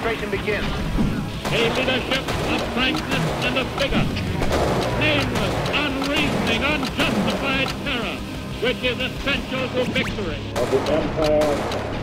operation begins. A leadership of frankness and of vigor. Nameless, unreasoning, unjustified terror, which is essential to victory. of the empire